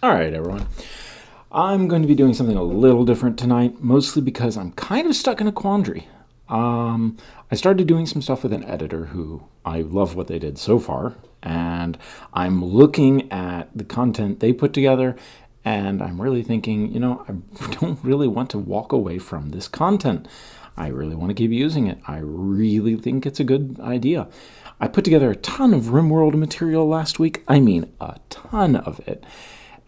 All right, everyone. I'm going to be doing something a little different tonight, mostly because I'm kind of stuck in a quandary. Um, I started doing some stuff with an editor who I love what they did so far, and I'm looking at the content they put together, and I'm really thinking, you know, I don't really want to walk away from this content. I really want to keep using it. I really think it's a good idea. I put together a ton of RimWorld material last week. I mean, a ton of it.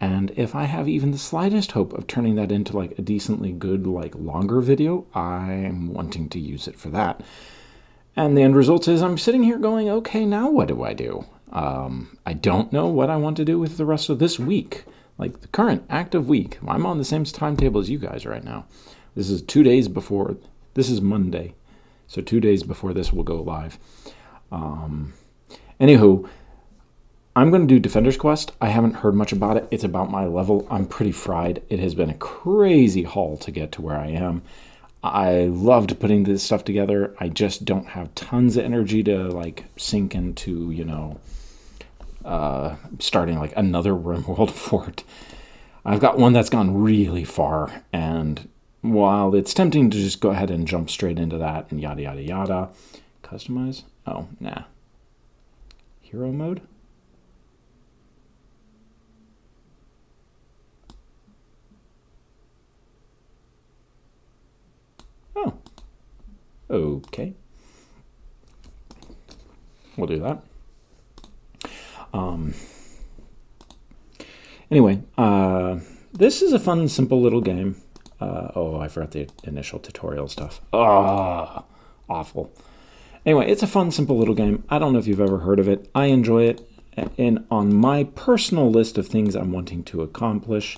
And if I have even the slightest hope of turning that into like a decently good, like longer video, I'm wanting to use it for that. And the end result is I'm sitting here going, okay, now what do I do? Um, I don't know what I want to do with the rest of this week. Like the current active week. I'm on the same timetable as you guys right now. This is two days before, this is Monday. So two days before this will go live. Um, anywho, I'm going to do Defender's Quest. I haven't heard much about it. It's about my level. I'm pretty fried. It has been a crazy haul to get to where I am. I loved putting this stuff together. I just don't have tons of energy to like sink into, you know, uh, starting like another RimWorld fort. I've got one that's gone really far, and while it's tempting to just go ahead and jump straight into that and yada yada yada, customize. Oh, nah. Hero mode? Oh. Okay. We'll do that. Um, anyway, uh, this is a fun, simple little game. Uh, oh, I forgot the initial tutorial stuff. Ah, awful. Anyway, it's a fun, simple little game. I don't know if you've ever heard of it. I enjoy it. And on my personal list of things I'm wanting to accomplish,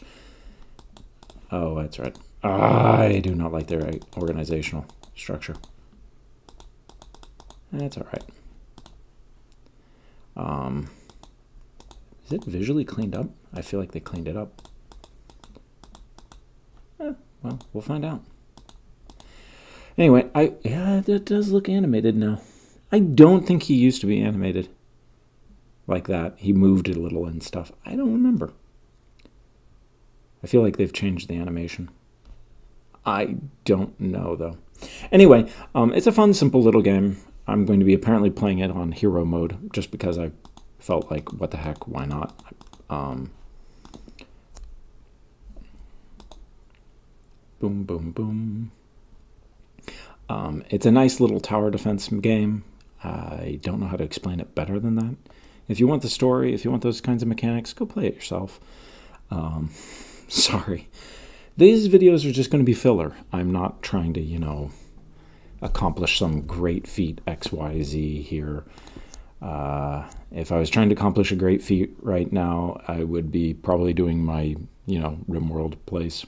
oh, that's right. I do not like their organizational structure. That's all right. Um, is it visually cleaned up? I feel like they cleaned it up. Eh, well, we'll find out. Anyway, I yeah, it does look animated now. I don't think he used to be animated like that. He moved it a little and stuff. I don't remember. I feel like they've changed the animation. I don't know though. Anyway, um, it's a fun, simple little game. I'm going to be apparently playing it on hero mode just because I felt like, what the heck, why not? Um, boom, boom, boom. Um, it's a nice little tower defense game. I don't know how to explain it better than that. If you want the story, if you want those kinds of mechanics, go play it yourself. Um, sorry. These videos are just going to be filler. I'm not trying to, you know, accomplish some great feat XYZ here. Uh, if I was trying to accomplish a great feat right now, I would be probably doing my, you know, RimWorld place.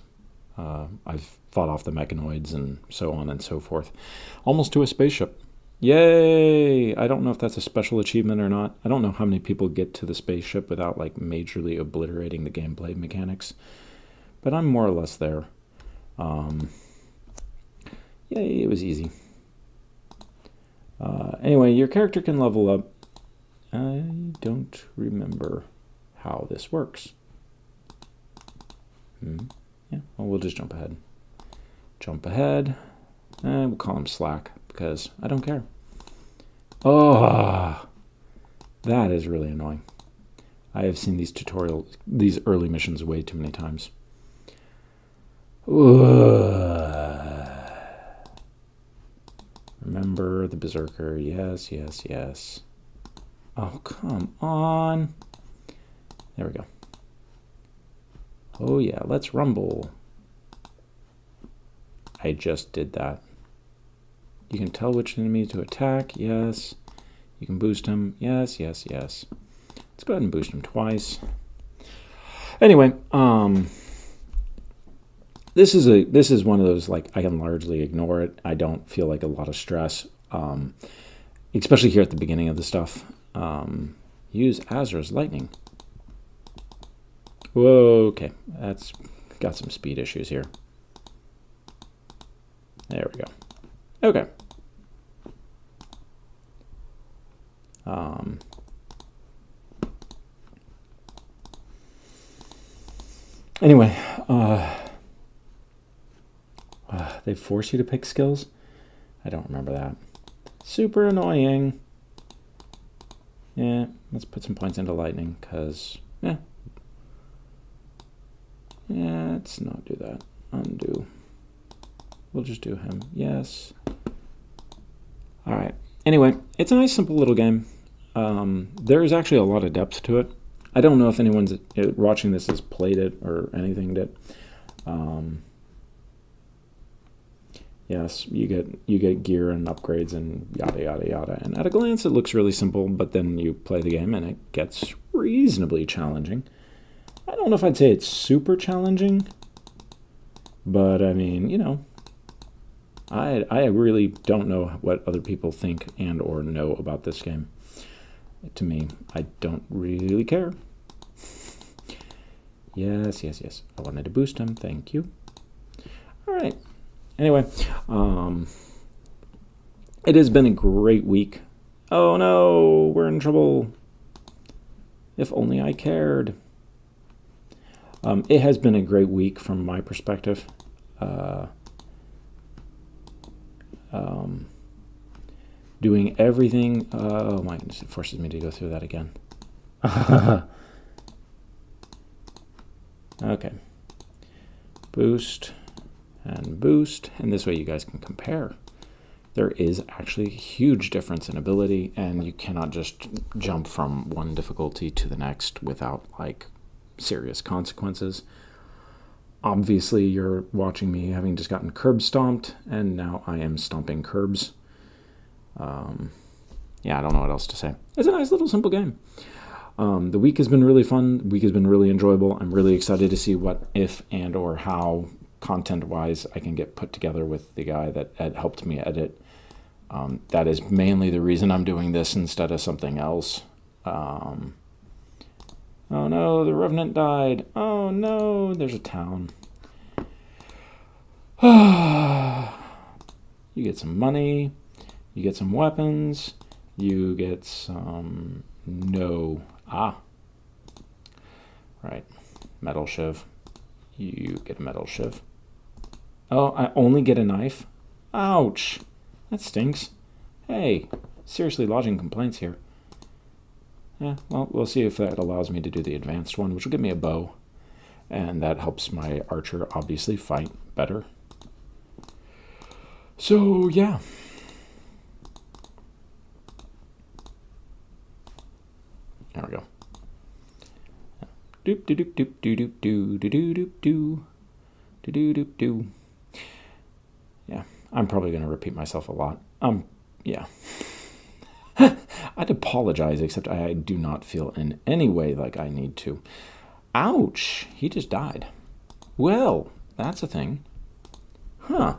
Uh, I've fought off the mechanoids and so on and so forth. Almost to a spaceship. Yay! I don't know if that's a special achievement or not. I don't know how many people get to the spaceship without like majorly obliterating the gameplay mechanics. But I'm more or less there. Um, yay, it was easy. Uh, anyway, your character can level up. I don't remember how this works. Hmm. Yeah, well, we'll just jump ahead. Jump ahead. And we'll call him Slack because I don't care. Oh, that is really annoying. I have seen these tutorials, these early missions way too many times. Remember the Berserker. Yes, yes, yes. Oh, come on. There we go. Oh, yeah, let's rumble. I just did that. You can tell which enemy to attack. Yes. You can boost him. Yes, yes, yes. Let's go ahead and boost him twice. Anyway, um, this is a this is one of those like I can largely ignore it. I don't feel like a lot of stress, um, especially here at the beginning of the stuff. Um, use Azra's lightning. Whoa, okay, that's got some speed issues here. There we go. Okay. Um, anyway, uh, they force you to pick skills. I don't remember that. Super annoying. Yeah, let's put some points into lightning because, yeah. Yeah, let's not do that. Undo. We'll just do him. Yes. All right. Anyway, it's a nice, simple little game. Um, there is actually a lot of depth to it. I don't know if anyone's uh, watching this has played it or anything that. Um, yes, you get you get gear and upgrades and yada yada yada. And at a glance, it looks really simple, but then you play the game and it gets reasonably challenging. I don't know if I'd say it's super challenging, but I mean, you know, I I really don't know what other people think and or know about this game. To me, I don't really care. Yes, yes, yes. I wanted to boost him. Thank you. All right. Anyway, um, it has been a great week. Oh no, we're in trouble. If only I cared. Um, it has been a great week from my perspective. Uh, um, doing everything. Uh, oh my it forces me to go through that again. okay. Boost and boost, and this way you guys can compare. There is actually a huge difference in ability, and you cannot just jump from one difficulty to the next without like serious consequences. Obviously, you're watching me having just gotten curb stomped, and now I am stomping curbs. Um, yeah, I don't know what else to say. It's a nice little simple game. Um, the week has been really fun. The week has been really enjoyable. I'm really excited to see what, if, and or how content-wise I can get put together with the guy that helped me edit. Um, that is mainly the reason I'm doing this instead of something else. Um, oh no, the Revenant died. Oh no, there's a town. you get some money. You get some weapons. You get some... No. Ah. Right. Metal shiv. You get a metal shiv. Oh, I only get a knife? Ouch. That stinks. Hey, seriously lodging complaints here. Yeah, well, we'll see if that allows me to do the advanced one, which will give me a bow. And that helps my archer obviously fight better. So, yeah. There we go. Doop doop doop doop doop doop doop doop doop doop doop doop I'm probably going to repeat myself a lot. Um, yeah. I'd apologize, except I do not feel in any way like I need to. Ouch! He just died. Well, that's a thing. Huh.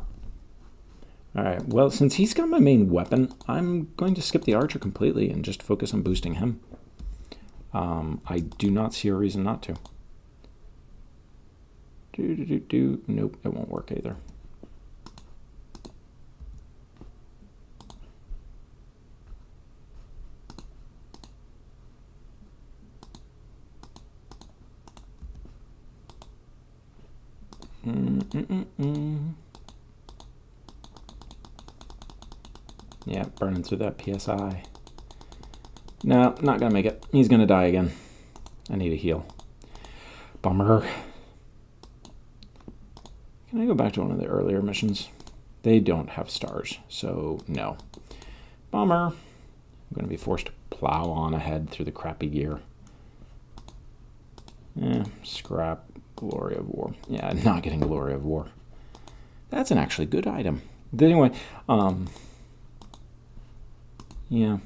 Alright, well, since he's got my main weapon, I'm going to skip the archer completely and just focus on boosting him. Um, I do not see a reason not to. Do, do, do, do. Nope, it won't work either. Mm -mm -mm yeah, burning through that PSI. No, not gonna make it. He's gonna die again. I need a heal. Bummer. Can I go back to one of the earlier missions? They don't have stars, so no. Bummer. I'm gonna be forced to plow on ahead through the crappy gear. Eh, scrap. Glory of War. Yeah, not getting Glory of War. That's an actually good item. Anyway, um, yeah.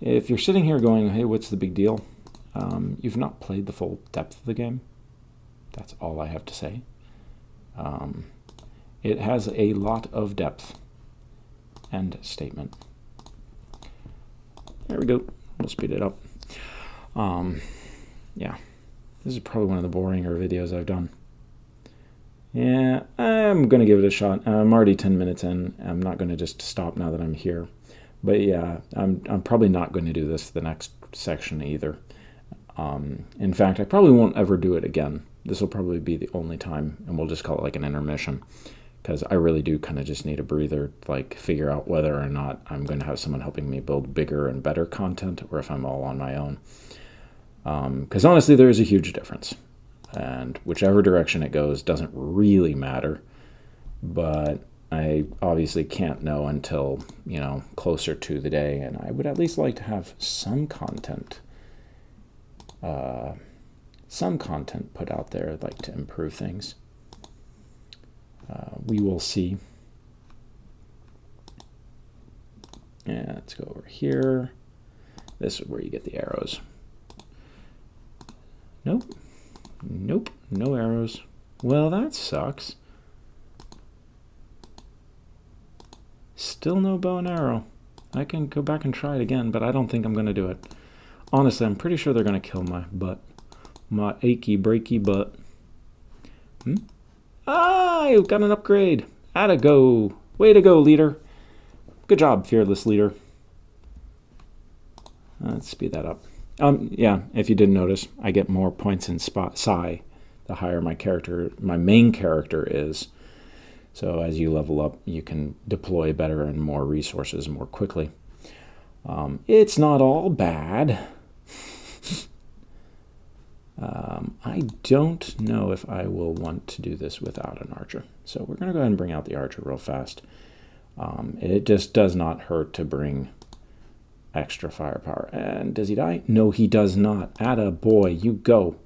If you're sitting here going, hey, what's the big deal? Um, you've not played the full depth of the game. That's all I have to say. Um, it has a lot of depth. End statement. There we go. We'll speed it up. Um, yeah. This is probably one of the boringer videos I've done. Yeah, I'm going to give it a shot. I'm already 10 minutes in. I'm not going to just stop now that I'm here. But yeah, I'm, I'm probably not going to do this the next section either. Um, in fact, I probably won't ever do it again. This will probably be the only time, and we'll just call it like an intermission because I really do kind of just need a breather, like figure out whether or not I'm going to have someone helping me build bigger and better content or if I'm all on my own. Because um, honestly, there is a huge difference. And whichever direction it goes doesn't really matter. But I obviously can't know until, you know, closer to the day. And I would at least like to have some content. Uh, some content put out there. I'd like to improve things. Uh, we will see. Yeah, let's go over here. This is where you get the arrows. Nope. Nope. No arrows. Well, that sucks. Still no bow and arrow. I can go back and try it again, but I don't think I'm going to do it. Honestly, I'm pretty sure they're going to kill my butt. My achy, breaky butt. Hmm? Ah, you got an upgrade. Atta go. Way to go, leader. Good job, fearless leader. Let's speed that up. Um, yeah, if you didn't notice, I get more points in spot psi the higher my character, my main character is. So as you level up, you can deploy better and more resources more quickly. Um, it's not all bad. Um, I don't know if I will want to do this without an archer. So we're going to go ahead and bring out the archer real fast. Um, it just does not hurt to bring extra firepower. And does he die? No, he does not. Atta boy, you go.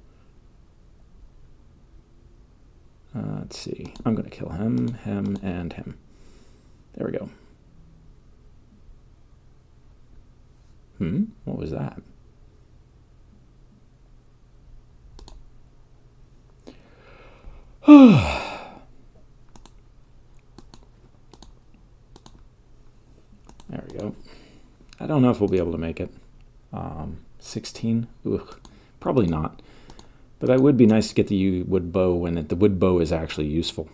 Uh, let's see. I'm going to kill him, him, and him. There we go. Hmm? What was that? there we go. I don't know if we'll be able to make it. Um, 16? Ugh, probably not. But it would be nice to get the wood bow when it, the wood bow is actually useful.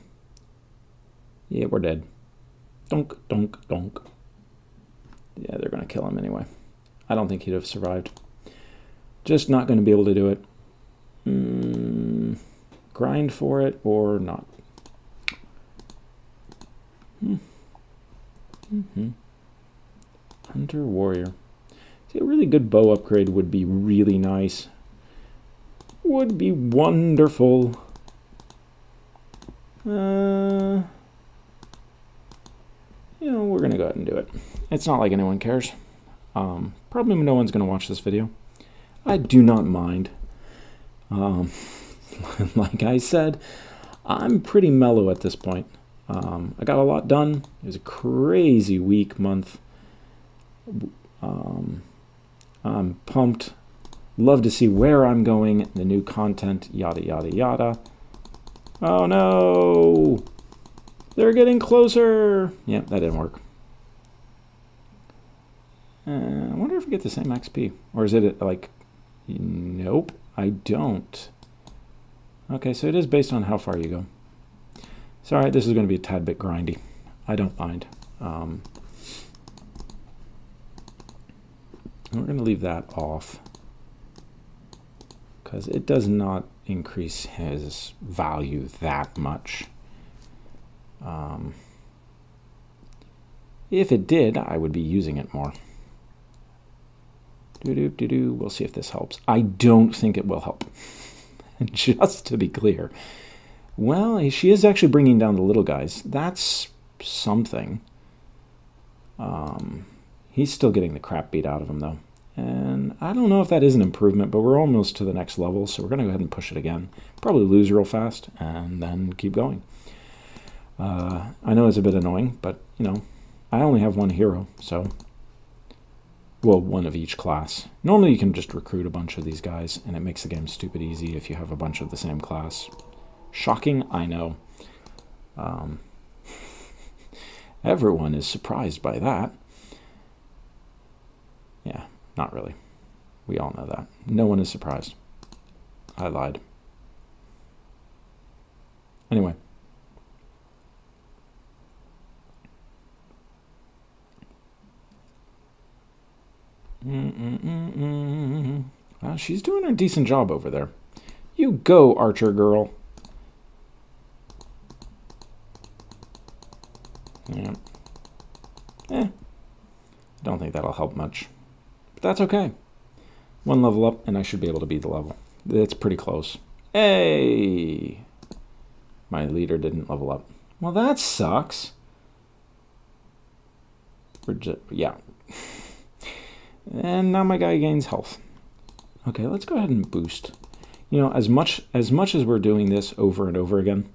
Yeah, we're dead. Donk, donk, donk. Yeah, they're going to kill him anyway. I don't think he'd have survived. Just not going to be able to do it. Hmm grind for it or not. Hmm. Mm hmm Hunter Warrior. See, a really good bow upgrade would be really nice. Would be wonderful. Uh, you know, we're going to go ahead and do it. It's not like anyone cares. Um, probably no one's going to watch this video. I do not mind. Um, like I said, I'm pretty mellow at this point. Um, I got a lot done. It was a crazy week, month. Um, I'm pumped. Love to see where I'm going, the new content, yada, yada, yada. Oh no! They're getting closer! Yeah, that didn't work. Uh, I wonder if we get the same XP. Or is it like... Nope, I don't. Okay, so it is based on how far you go. Sorry, this is going to be a tad bit grindy. I don't mind. Um, we're going to leave that off because it does not increase his value that much. Um, if it did, I would be using it more. Do do do do. We'll see if this helps. I don't think it will help. just to be clear. Well, she is actually bringing down the little guys. That's something. Um, he's still getting the crap beat out of him, though. And I don't know if that is an improvement, but we're almost to the next level, so we're going to go ahead and push it again. Probably lose real fast, and then keep going. Uh, I know it's a bit annoying, but, you know, I only have one hero, so well, one of each class. Normally you can just recruit a bunch of these guys, and it makes the game stupid easy if you have a bunch of the same class. Shocking, I know. Um, everyone is surprised by that. Yeah, not really. We all know that. No one is surprised. I lied. Anyway. Mm -mm -mm she's doing a decent job over there. You go, Archer girl. Yeah. Eh. Don't think that'll help much. That's okay. One level up, and I should be able to beat the level. It's pretty close. Hey! My leader didn't level up. Well, that sucks. Just, yeah. and now my guy gains health. Okay, let's go ahead and boost. You know, as much as much as we're doing this over and over again,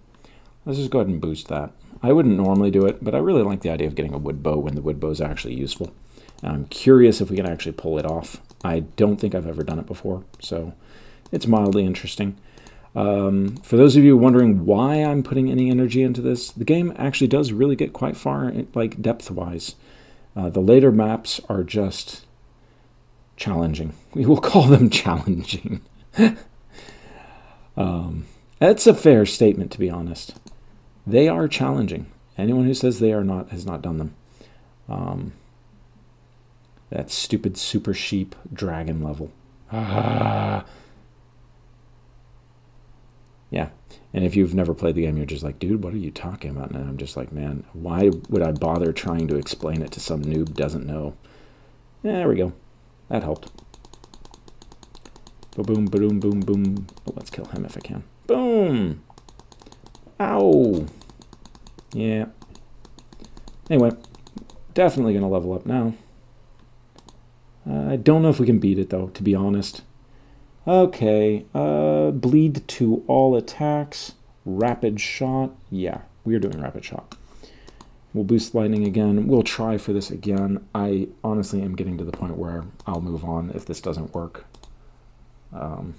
let's just go ahead and boost that. I wouldn't normally do it, but I really like the idea of getting a wood bow when the wood bow is actually useful. I'm curious if we can actually pull it off. I don't think I've ever done it before, so it's mildly interesting. Um, for those of you wondering why I'm putting any energy into this, the game actually does really get quite far, like depth-wise. Uh, the later maps are just challenging. We will call them challenging. um, that's a fair statement, to be honest. They are challenging. Anyone who says they are not has not done them. Um, that stupid super sheep dragon level. Ah. Yeah. And if you've never played the game, you're just like, dude, what are you talking about? And I'm just like, man, why would I bother trying to explain it to some noob doesn't know? Yeah, there we go. That helped. Boom, boom, boom, boom. Oh, let's kill him if I can. Boom! Ow! Yeah. Anyway, definitely going to level up now. Uh, I don't know if we can beat it, though, to be honest. Okay, uh, bleed to all attacks. Rapid shot. Yeah, we're doing rapid shot. We'll boost lightning again. We'll try for this again. I honestly am getting to the point where I'll move on if this doesn't work. Um,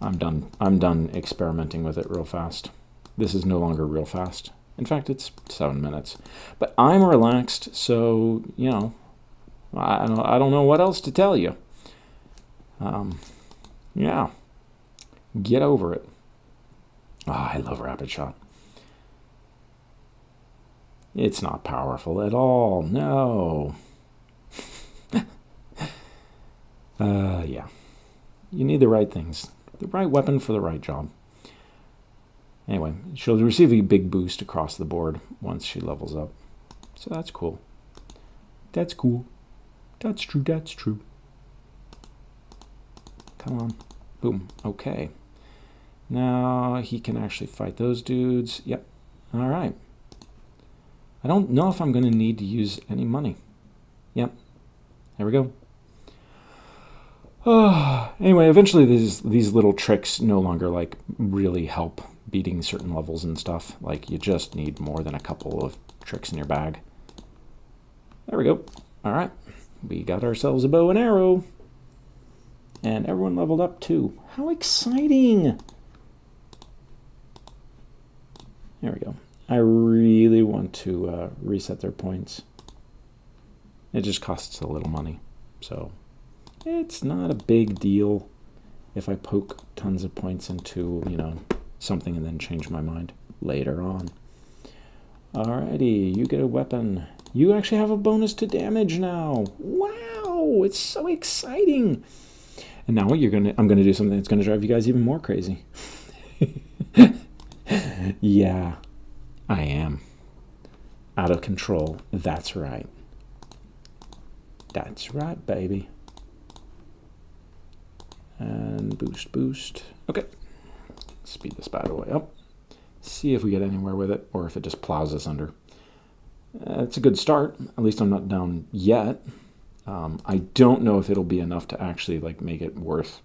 I'm done. I'm done experimenting with it real fast. This is no longer real fast. In fact, it's seven minutes. But I'm relaxed, so, you know, I don't, I don't know what else to tell you. Um, yeah. Get over it. Oh, I love Rapid Shot. It's not powerful at all. No. uh, yeah. You need the right things. The right weapon for the right job. Anyway, she'll receive a big boost across the board once she levels up. So that's cool. That's cool. That's true, that's true. Come on. Boom. Okay. Now he can actually fight those dudes. Yep. All right. I don't know if I'm going to need to use any money. Yep. There we go. Oh, anyway, eventually these these little tricks no longer like really help beating certain levels and stuff. Like you just need more than a couple of tricks in your bag. There we go. All right. We got ourselves a bow and arrow. And everyone leveled up too. How exciting! There we go. I really want to uh, reset their points. It just costs a little money. So it's not a big deal if I poke tons of points into, you know, something and then change my mind later on. Alrighty, you get a weapon. You actually have a bonus to damage now. Wow, it's so exciting. And now what you're gonna I'm gonna do something that's gonna drive you guys even more crazy. yeah, I am. Out of control. That's right. That's right, baby. And boost, boost. Okay. Speed this bad boy up. See if we get anywhere with it, or if it just plows us under. Uh, it's a good start. At least I'm not down yet. Um, I don't know if it'll be enough to actually like make it worth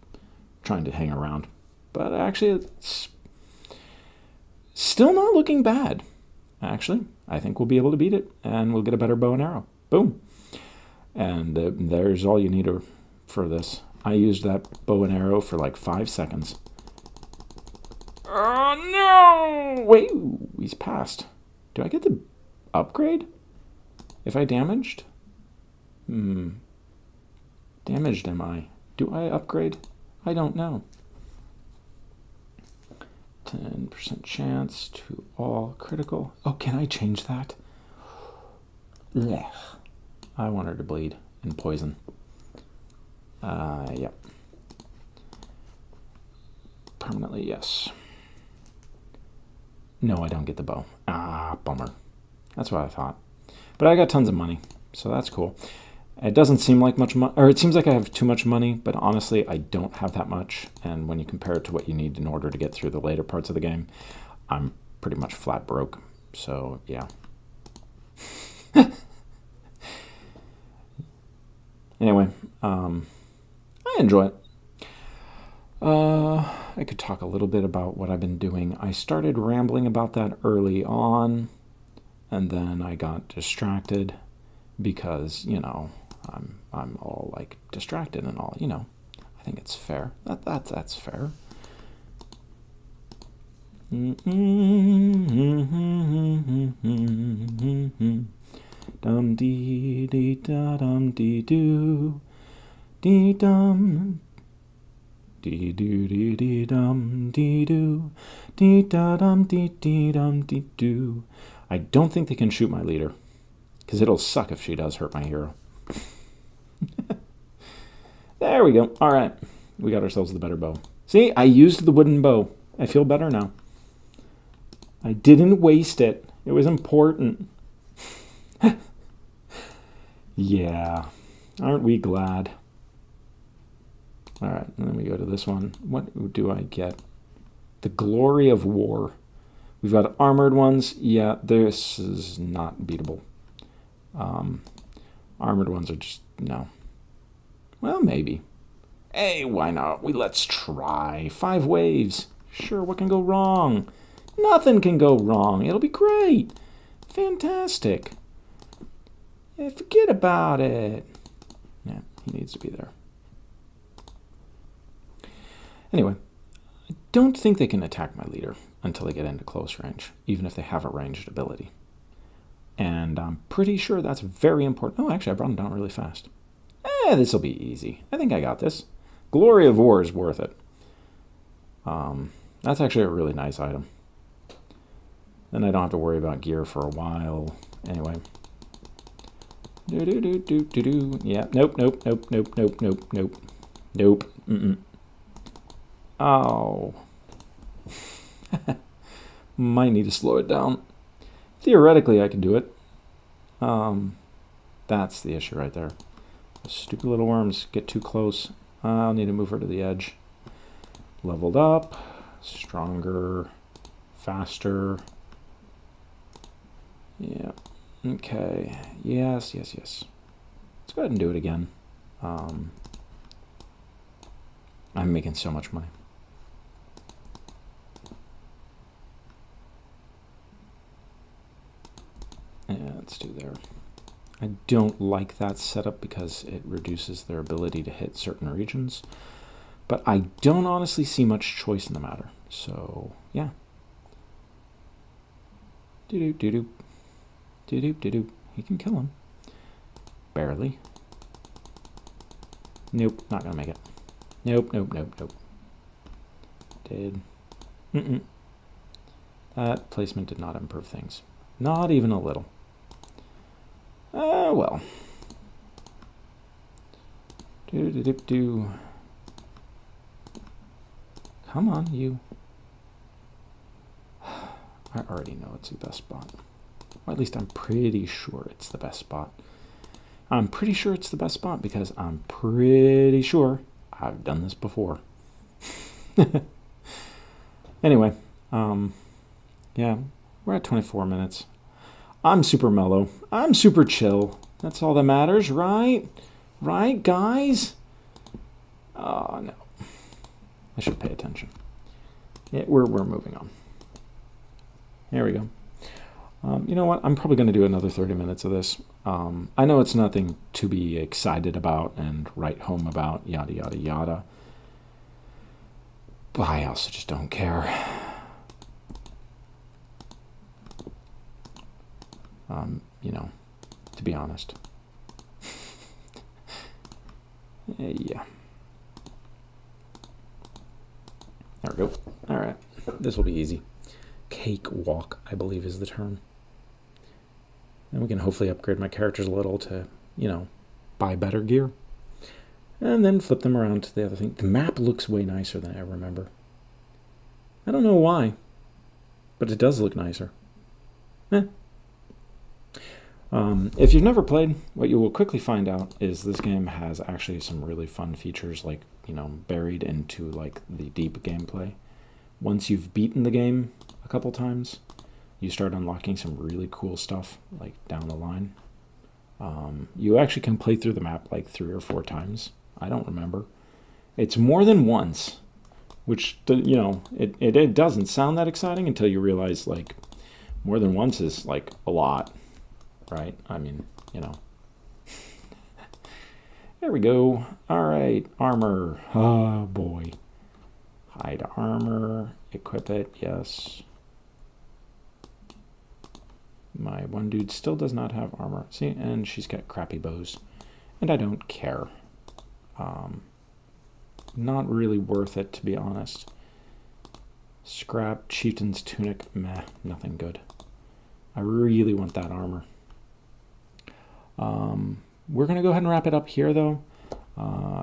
trying to hang around. But actually, it's still not looking bad. Actually, I think we'll be able to beat it, and we'll get a better bow and arrow. Boom. And uh, there's all you need for this. I used that bow and arrow for like five seconds. Oh no! Wait, he's passed. Do I get the upgrade if I damaged? Hmm. Damaged am I? Do I upgrade? I don't know. 10% chance to all critical. Oh, can I change that? Blech. I want her to bleed and poison. Uh, yep. permanently, yes. No, I don't get the bow. Ah, bummer. That's what I thought. But I got tons of money, so that's cool. It doesn't seem like much money, or it seems like I have too much money, but honestly, I don't have that much. And when you compare it to what you need in order to get through the later parts of the game, I'm pretty much flat broke. So, yeah. anyway, um, I enjoy it. Uh, I could talk a little bit about what I've been doing. I started rambling about that early on, and then I got distracted because, you know, I'm I'm all like distracted and all, you know. I think it's fair. That that that's fair. Dum dee dee da dum dee doo dee dum dee doo dee dee dum dee doo dee da dum dee dee dum dee doo. I don't think they can shoot my leader, because it'll suck if she does hurt my hero. there we go. All right. We got ourselves the better bow. See, I used the wooden bow. I feel better now. I didn't waste it. It was important. yeah. Aren't we glad? All right, and then we go to this one. What do I get? The Glory of War. We've got armored ones. Yeah, this is not beatable. Um, armored ones are just, no. Well, maybe. Hey, why not? We let's try. Five waves. Sure, what can go wrong? Nothing can go wrong. It'll be great. Fantastic. Yeah, forget about it. Yeah, he needs to be there. Anyway, I don't think they can attack my leader until they get into close range, even if they have a ranged ability. And I'm pretty sure that's very important. Oh, actually, I brought him down really fast. Eh, this will be easy. I think I got this. Glory of War is worth it. Um, that's actually a really nice item. Then I don't have to worry about gear for a while. Anyway. Do do do do do do. Yeah. Nope. Nope. Nope. Nope. Nope. Nope. Nope. Nope. Mm -mm. Oh. Might need to slow it down. Theoretically, I can do it. Um, that's the issue right there. The stupid little worms get too close. I'll need to move her to the edge. Leveled up, stronger, faster. Yeah. Okay. Yes, yes, yes. Let's go ahead and do it again. Um, I'm making so much money. Yeah, let's do there. I don't like that setup because it reduces their ability to hit certain regions. But I don't honestly see much choice in the matter. So, yeah. Do do do do. Do do do do. He can kill him. Barely. Nope, not gonna make it. Nope, nope, nope, nope. Did. Mm-mm. That placement did not improve things. Not even a little. Ah, uh, well. Do do do do. Come on, you. I already know it's the best spot. Or at least I'm pretty sure it's the best spot. I'm pretty sure it's the best spot because I'm pretty sure I've done this before. anyway, um, yeah, we're at 24 minutes. I'm super mellow. I'm super chill. That's all that matters, right? Right, guys? Oh, no. I should pay attention. Yeah, we're, we're moving on. Here we go. Um, you know what? I'm probably going to do another 30 minutes of this. Um, I know it's nothing to be excited about and write home about, yada, yada, yada. But I also just don't care. Um, you know, to be honest. yeah. There we go. All right. This will be easy. Cake walk, I believe, is the term. Then we can hopefully upgrade my characters a little to, you know, buy better gear. And then flip them around to the other thing. The map looks way nicer than I remember. I don't know why, but it does look nicer. Eh. Um, if you've never played, what you will quickly find out is this game has actually some really fun features, like you know, buried into like the deep gameplay. Once you've beaten the game a couple times, you start unlocking some really cool stuff like down the line. Um, you actually can play through the map like three or four times. I don't remember. It's more than once, which you know it, it, it doesn't sound that exciting until you realize like more than once is like a lot, right? I mean, you know. there we go. All right, armor. Oh boy. Hide armor. Equip it. Yes. My one dude still does not have armor. See, and she's got crappy bows. And I don't care. Um, not really worth it, to be honest. Scrap, Chieftain's Tunic, meh, nothing good. I really want that armor. Um, we're going to go ahead and wrap it up here, though. Uh,